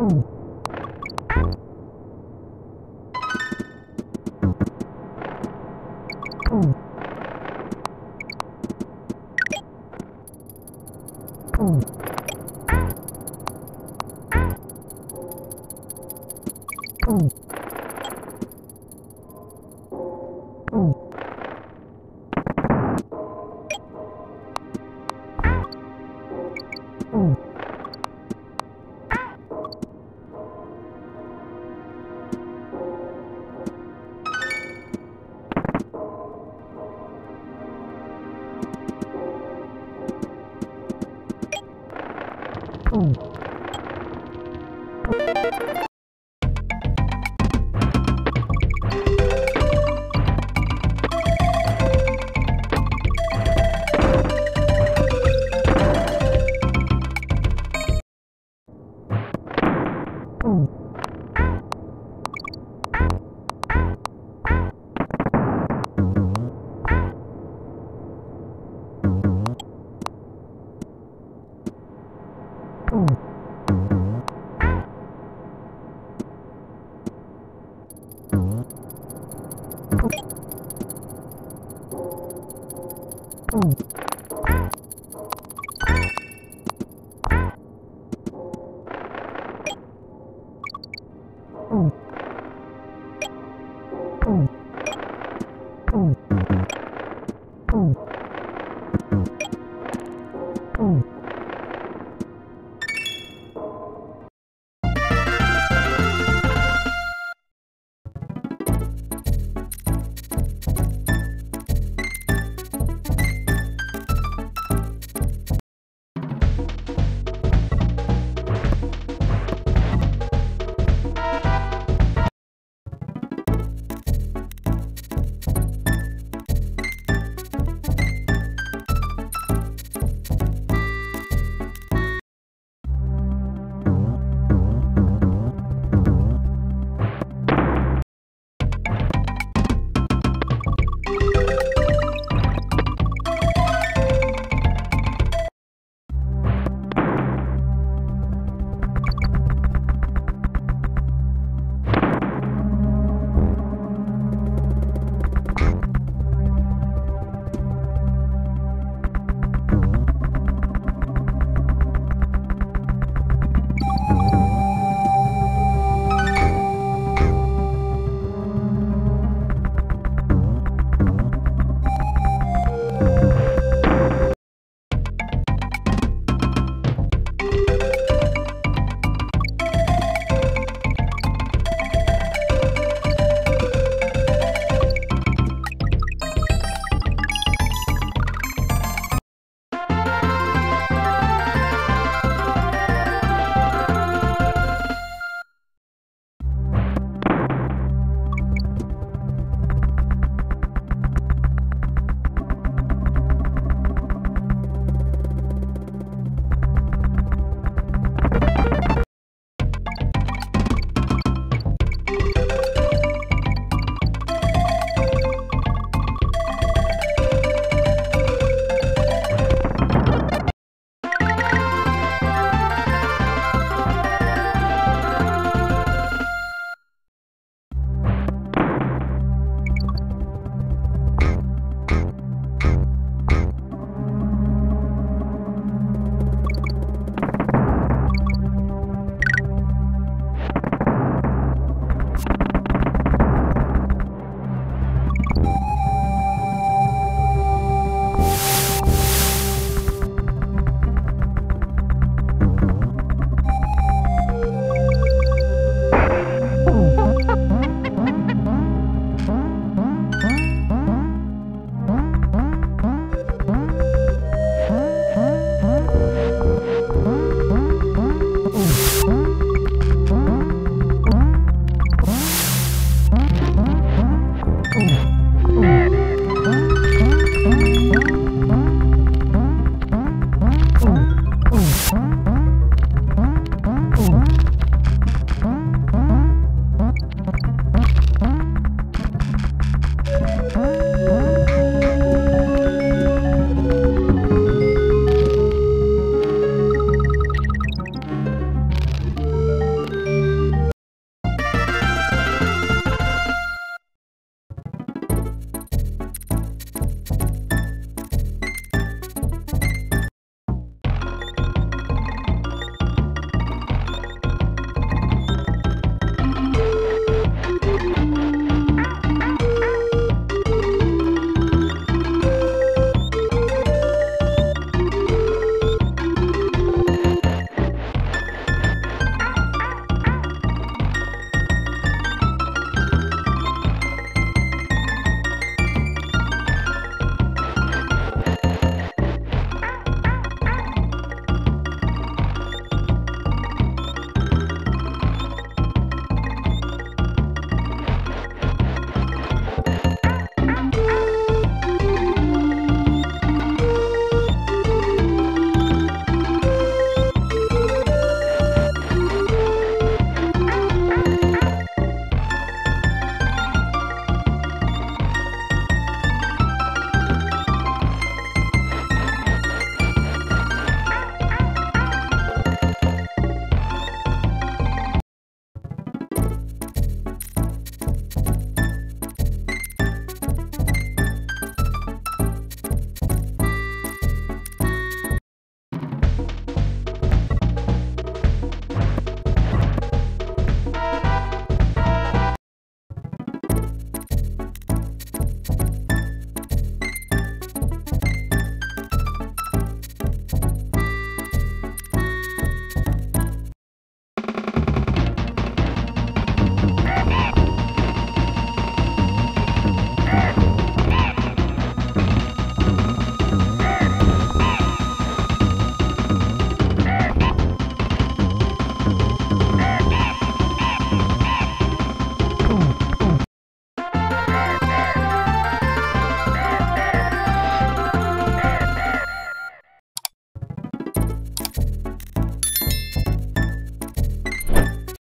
Ooh.